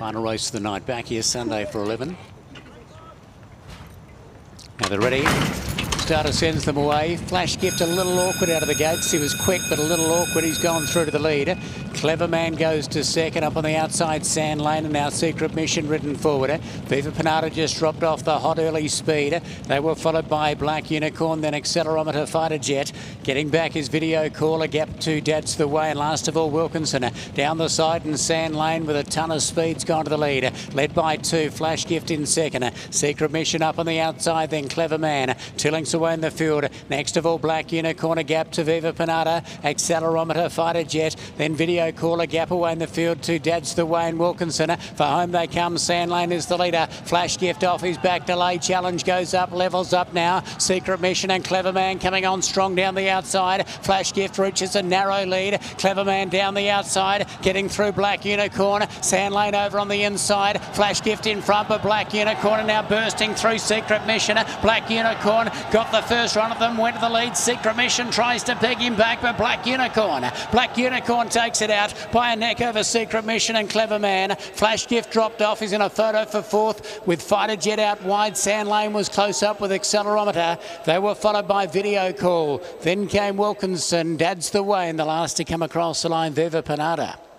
Final race of the night. Back here Sunday for 11. Now they're ready. Starter sends them away. Flash gift a little awkward out of the gates. He was quick, but a little awkward. He's gone through to the lead. Clever Man goes to second up on the outside. Sand Lane and now Secret Mission ridden forward. Viva Panada just dropped off the hot early speed. They were followed by Black Unicorn, then Accelerometer Fighter Jet. Getting back his video caller. Gap to Dad's the way. And last of all, Wilkinson down the side and Sand Lane with a ton of speed's gone to the lead. Led by two. Flash Gift in second. Secret Mission up on the outside. Then Clever Man. Two lengths away in the field. Next of all, Black Unicorn, a gap to Viva Panada, Accelerometer, Fighter Jet, then Video Caller, gap away in the field to Dad's the Wayne Wilkinson. For home they come, Sand Lane is the leader. Flash Gift off his back, delay challenge goes up, levels up now. Secret Mission and Clever Man coming on strong down the outside. Flash Gift reaches a narrow lead. Clever Man down the outside, getting through Black Unicorn. Sand Lane over on the inside. Flash Gift in front, but Black Unicorn now bursting through Secret Mission. Black Unicorn got the first run of them, went to the lead. Secret Mission tries to peg him back, but Black Unicorn. Black Unicorn takes it out by a neck over Secret Mission and Clever Man. Flash Gift dropped off. He's in a photo for fourth with Fighter Jet out wide. Sand Lane was close up with Accelerometer. They were followed by Video Call. Then came Wilkinson. Dad's the way, and the last to come across the line, Viva Panada.